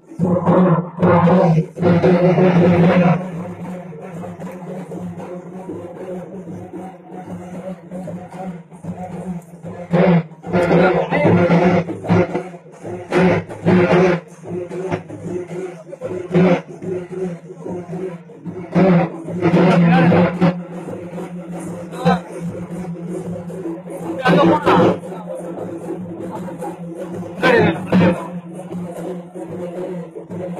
สวัสดีครับ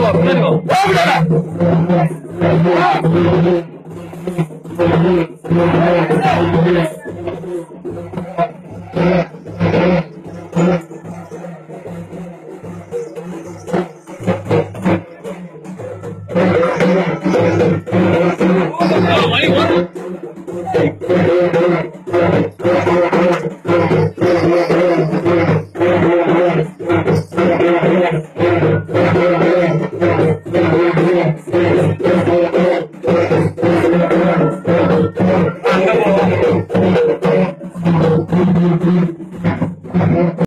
go, let it go. Over there. Thank you. fuego.